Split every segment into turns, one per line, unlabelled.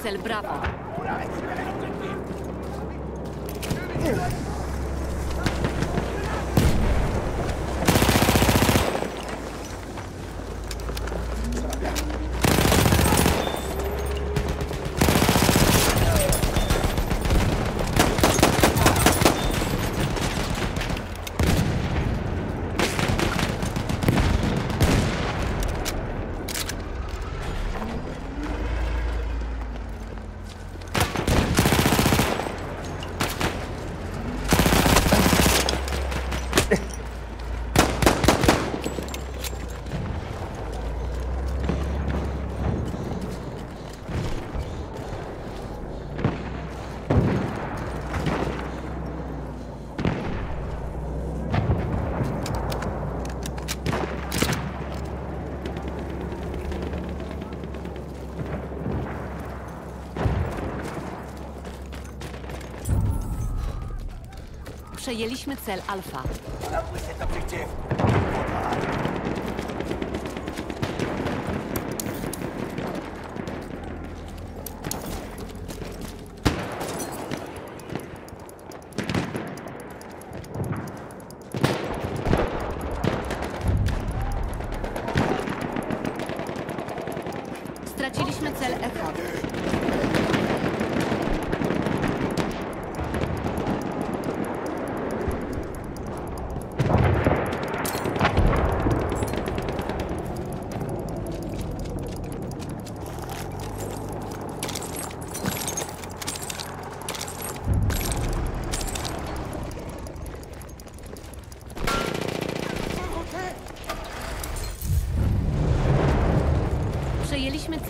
Przejęliśmy cel Bravo. Przejęliśmy cel Alfa.
Napłynie to przecież.
Straciliśmy cel Echo.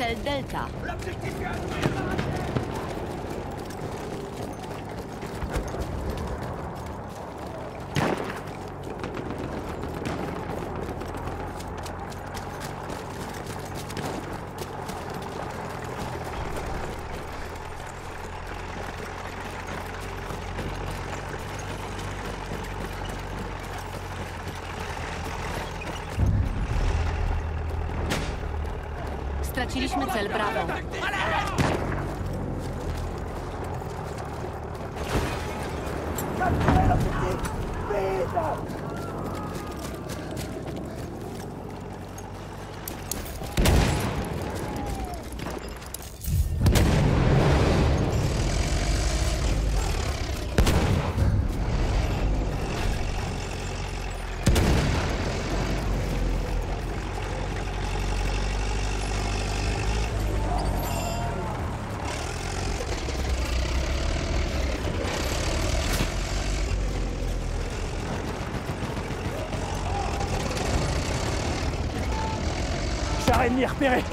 Przejęliśmy cel Delta. Straciliśmy cel Bravo.
Char ennemi
ennemis repérés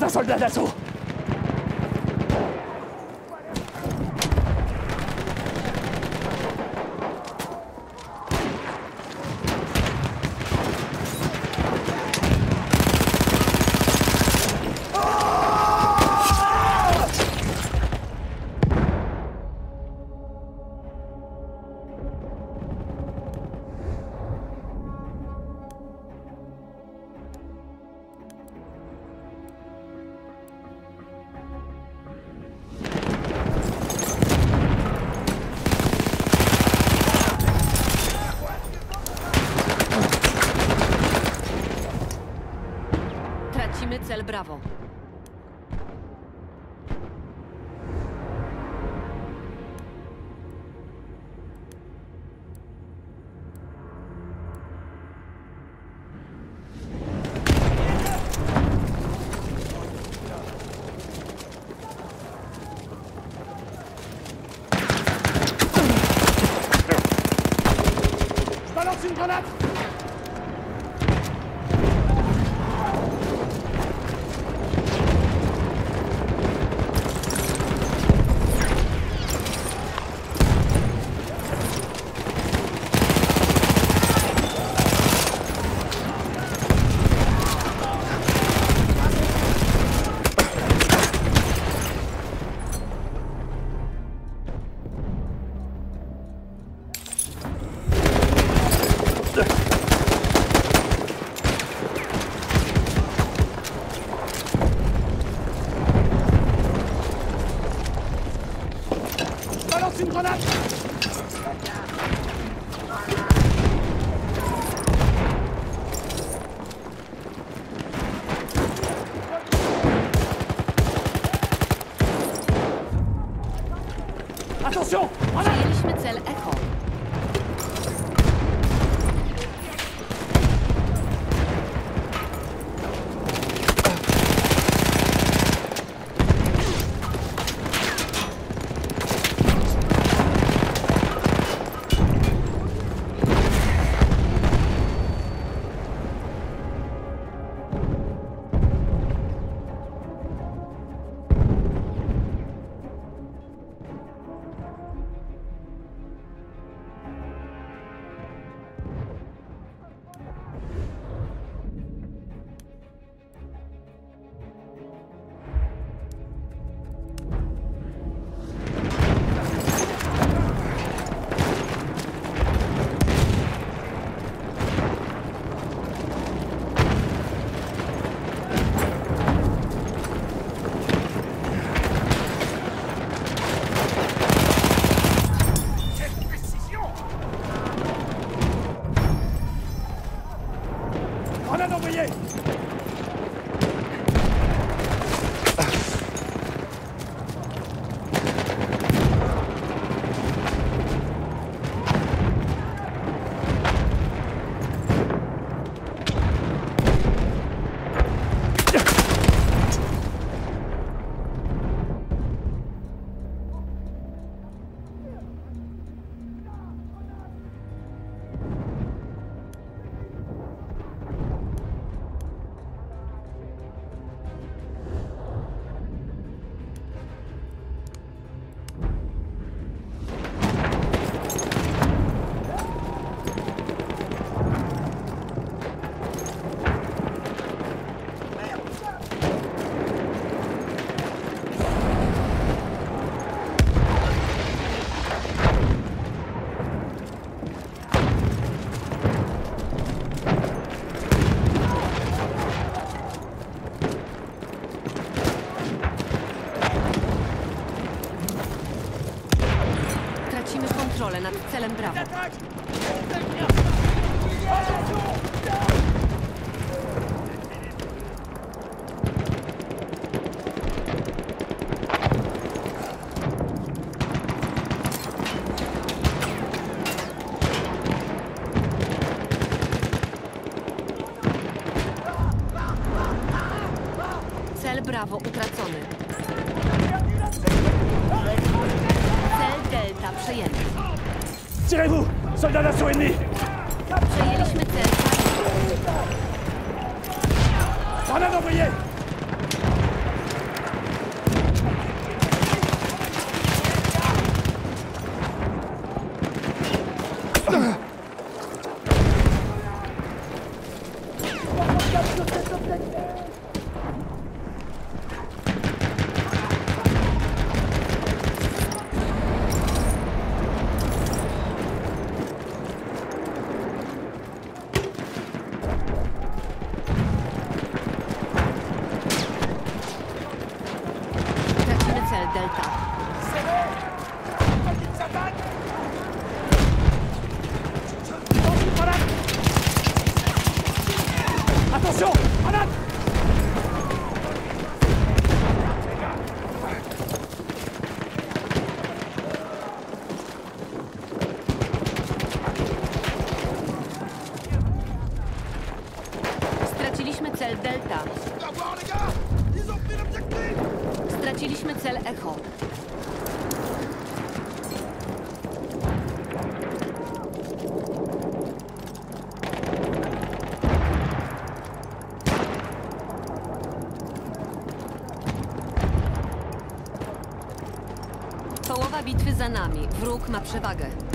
das Soldat dazu. Granat! Attention!
Voilà. Ähnlich
mit Zell Echo. Wróg ma przewagę.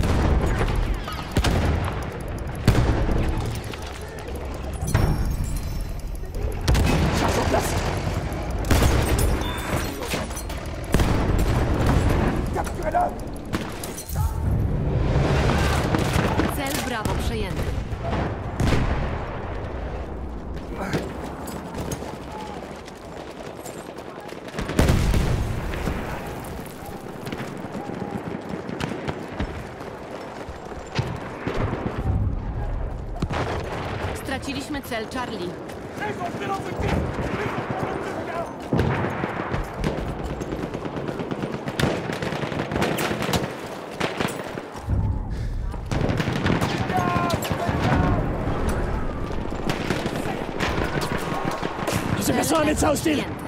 Straciliśmy cel Charlie.
Diese Person
ins Haus stehen!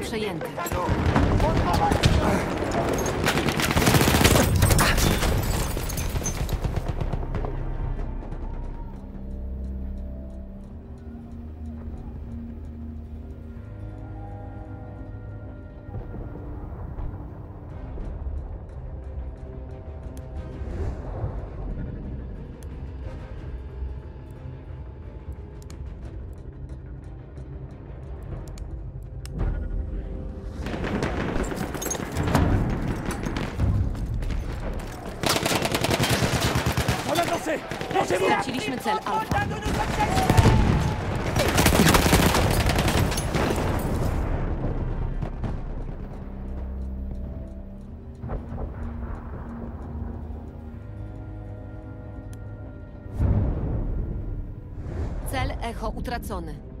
przejęty. echo utracone.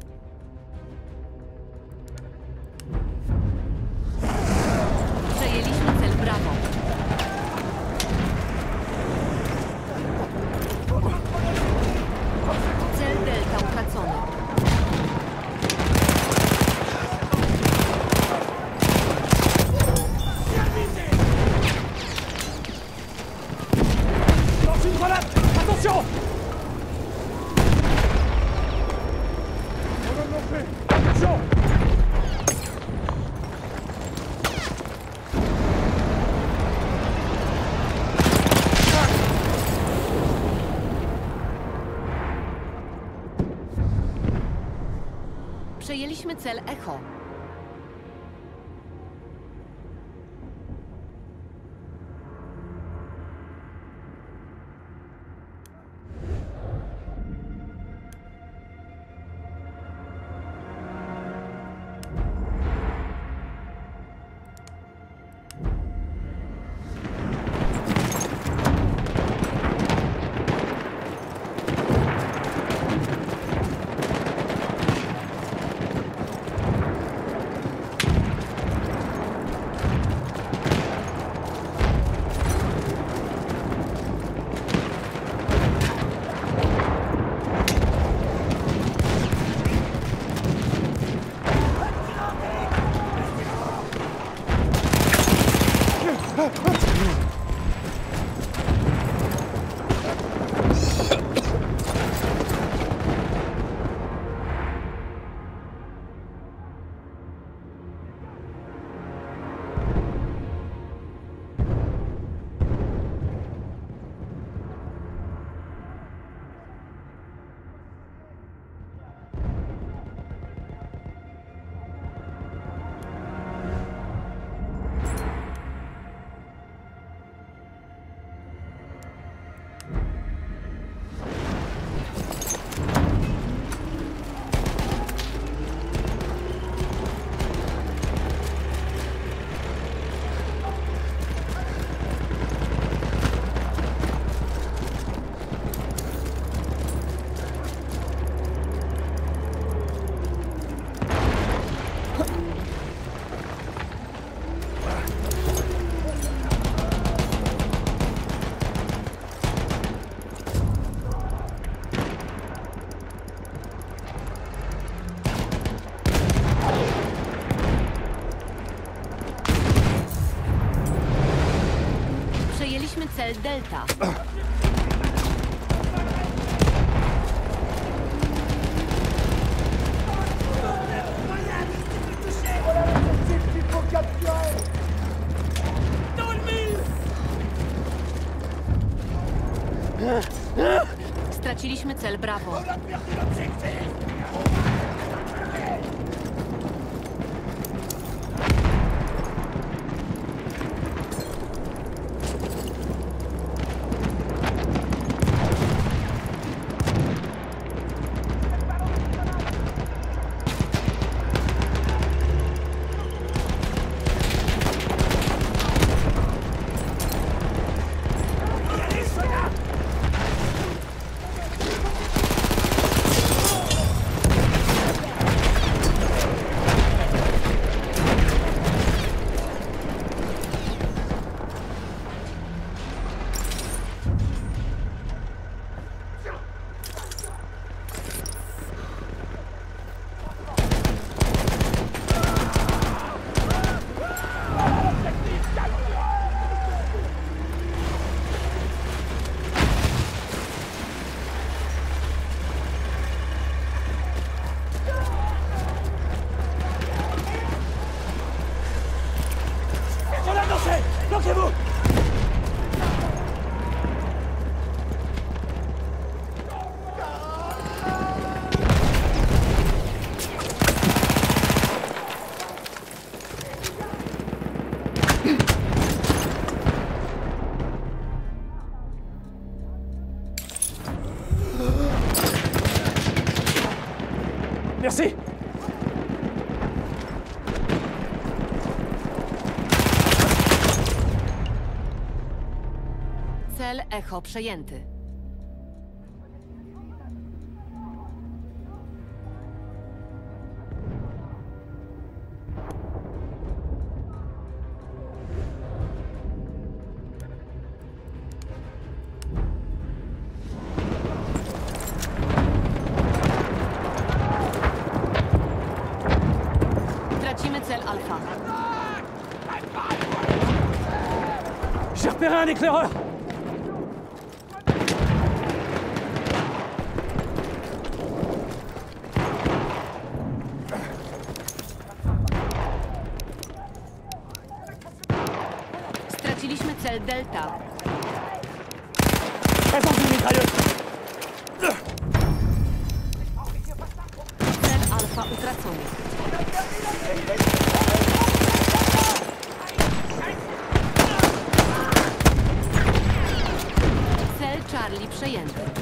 Przejęliśmy cel Echo. Cel Delta. Straciliśmy cel Bravo.
Merci
Cel Echo przejęty.
Un éclaireur
Straciliśmy cel Delta. Cel alfa utracony. Przejęty.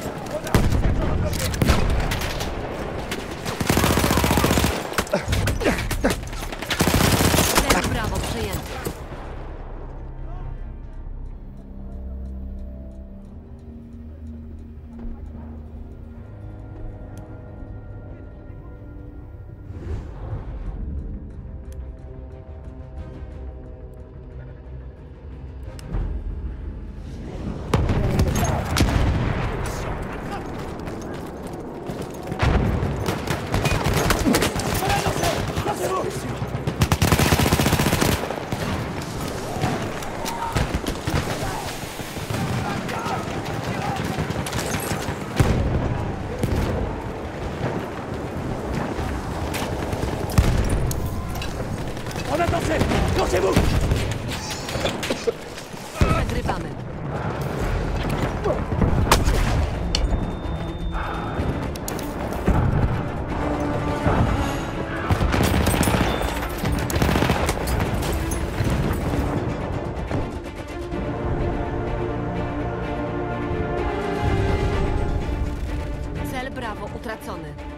Bravo utracony.